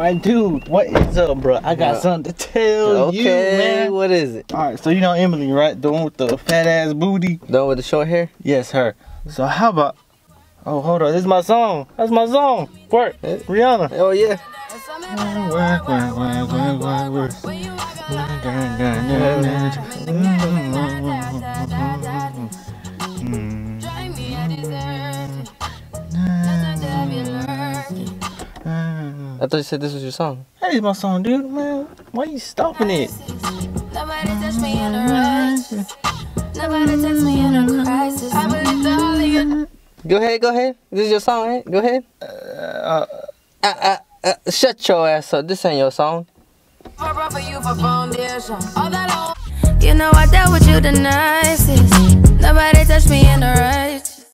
My dude, what is up, bro? I got Yeah. something to tell Okay, you, man. what is it? All right, so you know Emily, right? The one with the fat ass booty. The one with the short hair? Yes, her. So how about? Oh, hold on. This is my song. That's my song. Work, Eh? Rihanna. Oh yeah. Work, work, work, work, work, work. I thought you said this was your song. That is my song, dude. Man, why are you stopping it? Nobody touch me in a rush. Nobody touch me in a crisis. I believe the only you. Go ahead, go ahead. This is your song, right? Go ahead. Uh, Uh, uh, uh, shut your ass up. This ain't your song. I brought for you for foundation. All that I You know I dealt with you the nicest. Nobody